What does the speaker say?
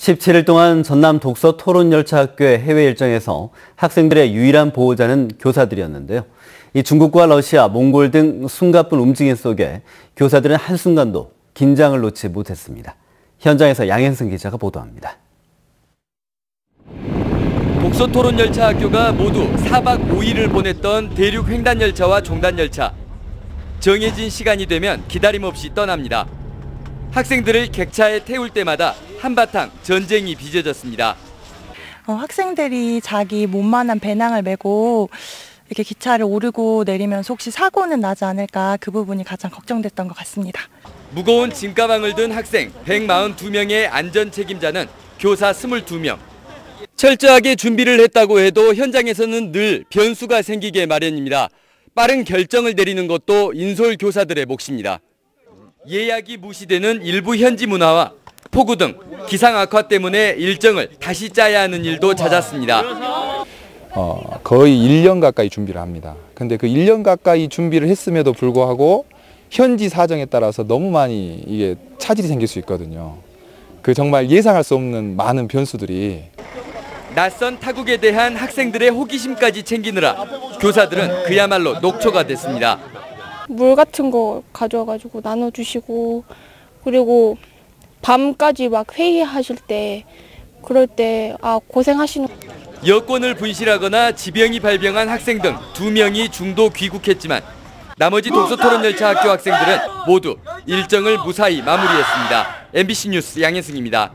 17일 동안 전남 독서 토론 열차 학교의 해외 일정에서 학생들의 유일한 보호자는 교사들이었는데요. 이 중국과 러시아, 몽골 등 숨가쁜 움직임 속에 교사들은 한순간도 긴장을 놓지 못했습니다. 현장에서 양현승 기자가 보도합니다. 독서 토론 열차 학교가 모두 4박 5일을 보냈던 대륙 횡단 열차와 종단 열차. 정해진 시간이 되면 기다림 없이 떠납니다. 학생들을 객차에 태울 때마다 한바탕 전쟁이 빚어졌습니다. 어, 학생들이 자기 몸만한 배낭을 메고 이렇게 기차를 오르고 내리면서 혹시 사고는 나지 않을까 그 부분이 가장 걱정됐던 것 같습니다. 무거운 짐가방을 든 학생 142명의 안전 책임자는 교사 22명. 철저하게 준비를 했다고 해도 현장에서는 늘 변수가 생기게 마련입니다. 빠른 결정을 내리는 것도 인솔 교사들의 몫입니다. 예약이 무시되는 일부 현지 문화와 폭우 등 기상 악화 때문에 일정을 다시 짜야 하는 일도 잦았습니다. 어, 거의 1년 가까이 준비를 합니다. 근데 그 1년 가까이 준비를 했음에도 불구하고 현지 사정에 따라서 너무 많이 이게 차질이 생길 수 있거든요. 그 정말 예상할 수 없는 많은 변수들이 낯선 타국에 대한 학생들의 호기심까지 챙기느라 교사들은 그야말로 녹초가 됐습니다. 물 같은 거 가져와가지고 나눠주시고 그리고 밤까지 막 회의하실 때 그럴 때 아 고생하시는 여권을 분실하거나 지병이 발병한 학생 등 두 명이 중도 귀국했지만 나머지 독서 토론 열차 학교 학생들은 모두 일정을 무사히 마무리했습니다. MBC 뉴스 양현승입니다.